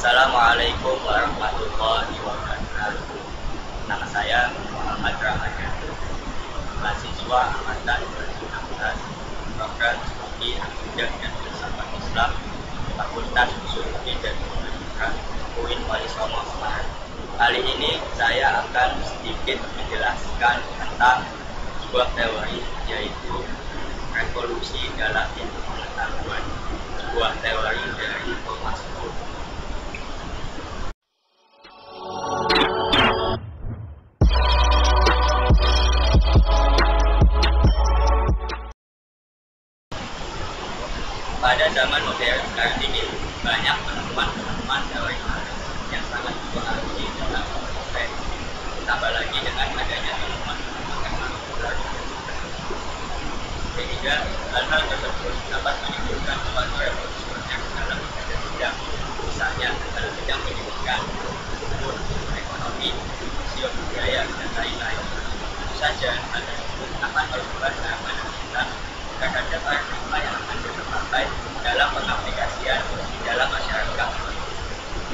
Assalamualaikum warahmatullahi wabarakatuh. Nama saya Muhammad Ramadan, mahasiswa angkatan 2016, program studi Akidah dan Filsafat Islam, Fakultas Usul dan Pendidikan UIN Wali Songo Semarang. Kali ini saya akan sedikit menjelaskan tentang sebuah teori yaitu revolusi dalam ilmu pengetahuan, sebuah teori Pada zaman modern saat ini banyak penemuan-penemuan teori yang sangat mempengaruhi dalam proses ditambah lagi dengan adanya penemuan-penemuan baru sehingga hal-hal tersebut dapat menimbulkan suatu revolusi yang dalam bidang misalnya dalam bidang pendidikan ekonomi sosial budaya dan lain-lain. Saja. Tersebut akan merubah cara pandang kita terhadap kita pakai dalam pengaplikasian di dalam masyarakat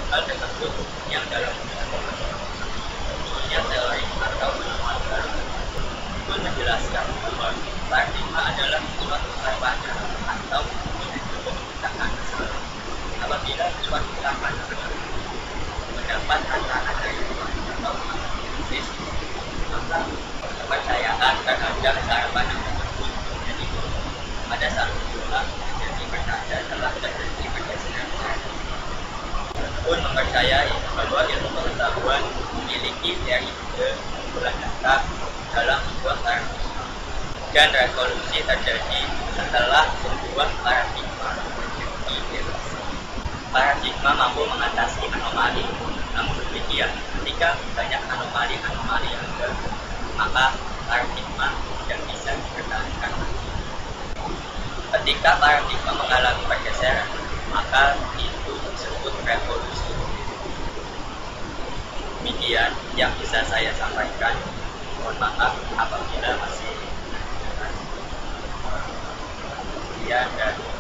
tersebut yang dalam teori menjelaskan bahwa adalah suatu atau apabila suatu kepercayaan pandang tersebut menjadi turun pada saat itulah terjadi pertanda telah terjadi pergeseran pun mempercayai bahwa ilmu pengetahuan memiliki periode kumpulan data dalam sebuah paradigma. Dan revolusi terjadi setelah sebuah paradigma. Paradigma mampu mengatasi anomali. Namun demikian ketika banyak anomali-anomali yang ada maka paradigma tidak bisa dipertahankan ketika paradigma mengalami pergeseran. Maka itu disebut revolusi. Demikian yang bisa saya sampaikan. Mohon maaf apabila masih sekian dan kasih wabillahi